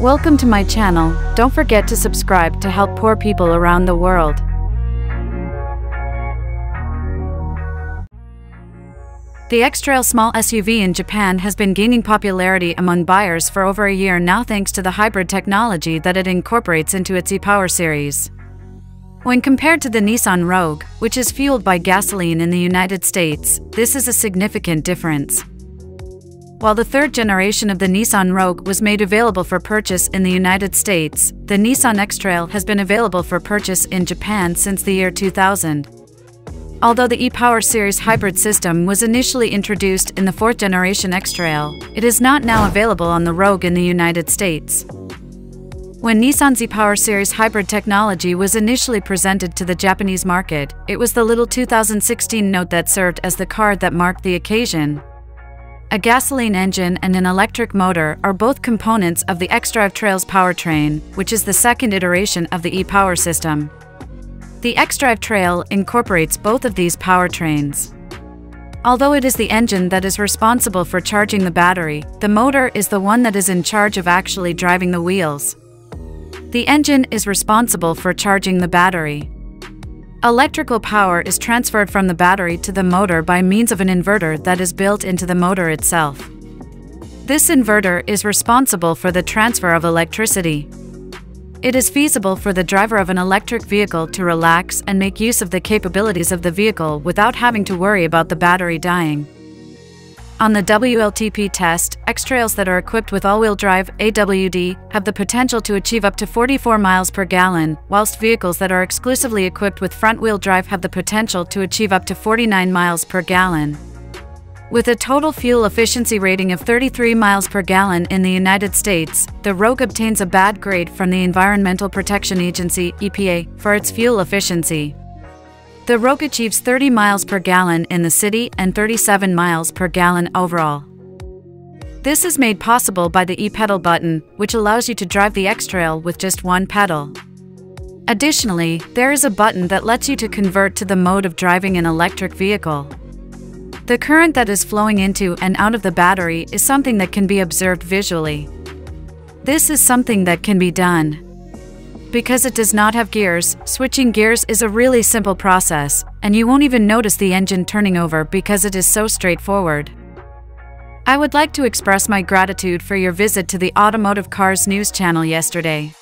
Welcome to my channel. Don't forget to subscribe to help poor people around the world. The X-Trail small SUV in Japan has been gaining popularity among buyers for over a year now thanks to the hybrid technology that it incorporates into its e-Power series. When compared to the Nissan Rogue, which is fueled by gasoline in the United States, this is a significant difference. While the third generation of the Nissan Rogue was made available for purchase in the United States, the Nissan X-Trail has been available for purchase in Japan since the year 2000. Although the e-Power Series hybrid system was initially introduced in the fourth generation X-Trail, it is not now available on the Rogue in the United States. When Nissan's e-Power Series hybrid technology was initially presented to the Japanese market, it was the little 2016 Note that served as the card that marked the occasion. A gasoline engine and an electric motor are both components of the X-Drive Trail's powertrain, which is the second iteration of the e-Power system. The X-Drive Trail incorporates both of these powertrains. Although it is the engine that is responsible for charging the battery, the motor is the one that is in charge of actually driving the wheels. The engine is responsible for charging the battery. Electrical power is transferred from the battery to the motor by means of an inverter that is built into the motor itself. This inverter is responsible for the transfer of electricity. It is feasible for the driver of an electric vehicle to relax and make use of the capabilities of the vehicle without having to worry about the battery dying. On the WLTP test, X-Trails that are equipped with all-wheel drive AWD have the potential to achieve up to 44 miles per gallon, whilst vehicles that are exclusively equipped with front-wheel drive have the potential to achieve up to 49 miles per gallon. With a total fuel efficiency rating of 33 miles per gallon in the United States, the Rogue obtains a bad grade from the Environmental Protection Agency EPA for its fuel efficiency. The Rogue achieves 30 miles per gallon in the city and 37 miles per gallon overall. This is made possible by the e-pedal button, which allows you to drive the X-Trail with just one pedal. Additionally, there is a button that lets you to convert to the mode of driving an electric vehicle. The current that is flowing into and out of the battery is something that can be observed visually. This is something that can be done. Because it does not have gears, switching gears is a really simple process, and you won't even notice the engine turning over because it is so straightforward. I would like to express my gratitude for your visit to the Automotive Cars News channel yesterday.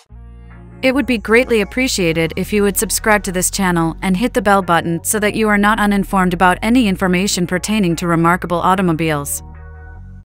It would be greatly appreciated if you would subscribe to this channel and hit the bell button so that you are not uninformed about any information pertaining to remarkable automobiles.